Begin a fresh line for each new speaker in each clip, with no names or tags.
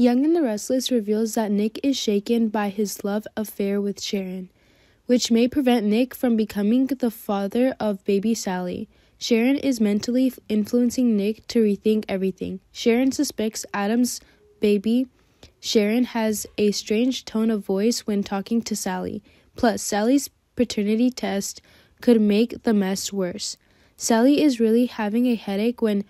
Young and the Restless reveals that Nick is shaken by his love affair with Sharon, which may prevent Nick from becoming the father of baby Sally. Sharon is mentally influencing Nick to rethink everything. Sharon suspects Adam's baby. Sharon has a strange tone of voice when talking to Sally. Plus, Sally's paternity test could make the mess worse. Sally is really having a headache when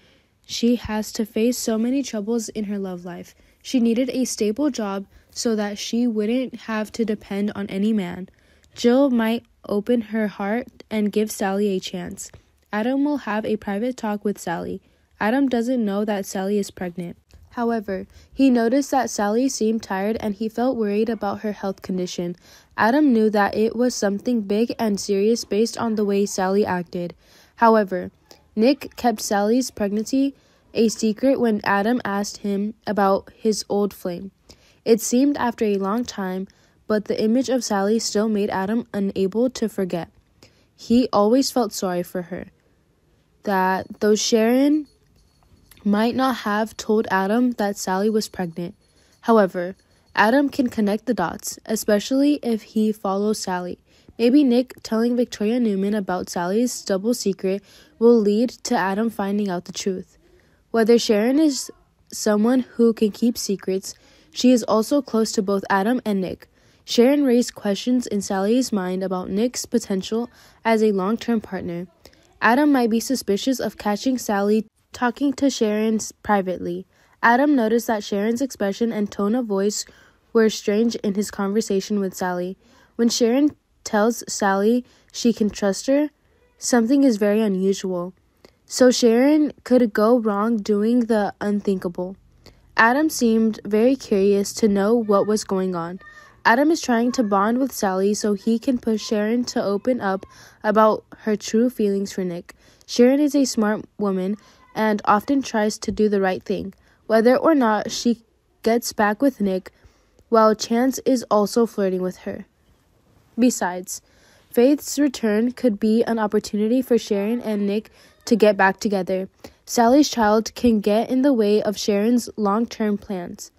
she has to face so many troubles in her love life. She needed a stable job so that she wouldn't have to depend on any man. Jill might open her heart and give Sally a chance. Adam will have a private talk with Sally. Adam doesn't know that Sally is pregnant. However, he noticed that Sally seemed tired and he felt worried about her health condition. Adam knew that it was something big and serious based on the way Sally acted. However, Nick kept Sally's pregnancy a secret when Adam asked him about his old flame. It seemed after a long time, but the image of Sally still made Adam unable to forget. He always felt sorry for her. That though Sharon might not have told Adam that Sally was pregnant. However, Adam can connect the dots, especially if he follows Sally. Maybe Nick telling Victoria Newman about Sally's double secret will lead to Adam finding out the truth. Whether Sharon is someone who can keep secrets, she is also close to both Adam and Nick. Sharon raised questions in Sally's mind about Nick's potential as a long term partner. Adam might be suspicious of catching Sally talking to Sharon privately. Adam noticed that Sharon's expression and tone of voice were strange in his conversation with Sally. When Sharon tells Sally she can trust her, something is very unusual. So Sharon could go wrong doing the unthinkable. Adam seemed very curious to know what was going on. Adam is trying to bond with Sally so he can push Sharon to open up about her true feelings for Nick. Sharon is a smart woman and often tries to do the right thing, whether or not she gets back with Nick, while Chance is also flirting with her. Besides, Faith's return could be an opportunity for Sharon and Nick to get back together. Sally's child can get in the way of Sharon's long term plans.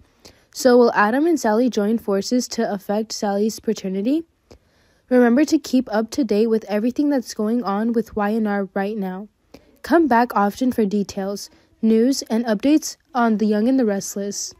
So, will Adam and Sally join forces to affect Sally's paternity? Remember to keep up to date with everything that's going on with Y&R right now. Come back often for details, news, and updates on The Young and the Restless.